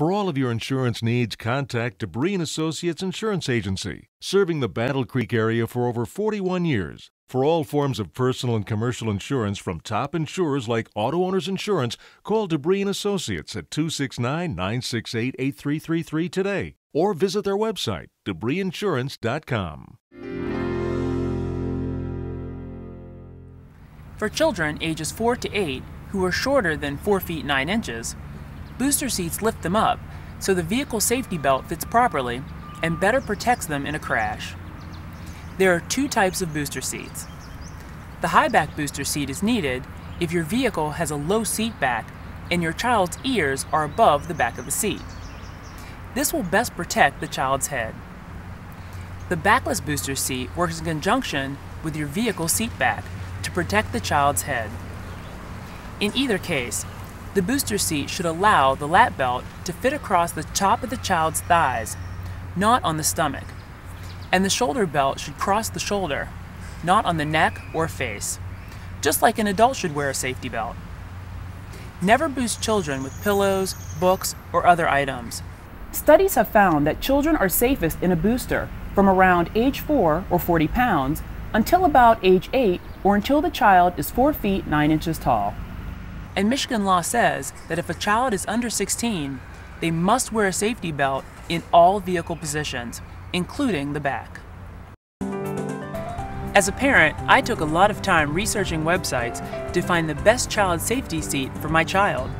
For all of your insurance needs, contact DeBree and Associates Insurance Agency, serving the Battle Creek area for over 41 years. For all forms of personal and commercial insurance from top insurers like Auto Owners Insurance, call DeBree and Associates at 269-968-8333 today or visit their website, debreeinsurance.com. For children ages 4 to 8 who are shorter than 4 feet 9 inches, booster seats lift them up so the vehicle safety belt fits properly and better protects them in a crash. There are two types of booster seats. The high back booster seat is needed if your vehicle has a low seat back and your child's ears are above the back of the seat. This will best protect the child's head. The backless booster seat works in conjunction with your vehicle seat back to protect the child's head. In either case, the booster seat should allow the lap belt to fit across the top of the child's thighs, not on the stomach, and the shoulder belt should cross the shoulder, not on the neck or face, just like an adult should wear a safety belt. Never boost children with pillows, books, or other items. Studies have found that children are safest in a booster from around age 4 or 40 pounds until about age 8 or until the child is 4 feet 9 inches tall. And Michigan law says that if a child is under 16, they must wear a safety belt in all vehicle positions, including the back. As a parent, I took a lot of time researching websites to find the best child safety seat for my child.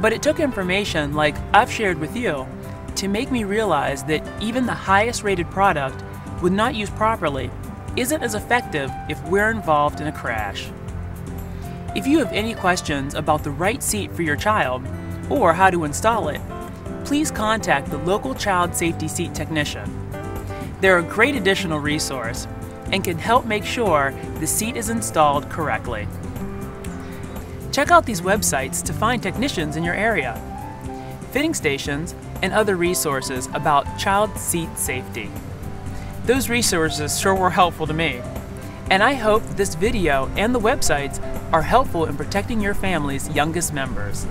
But it took information like I've shared with you to make me realize that even the highest rated product, when not used properly, isn't as effective if we're involved in a crash. If you have any questions about the right seat for your child or how to install it, please contact the local child safety seat technician. They're a great additional resource and can help make sure the seat is installed correctly. Check out these websites to find technicians in your area, fitting stations, and other resources about child seat safety. Those resources sure were helpful to me. And I hope this video and the websites are helpful in protecting your family's youngest members.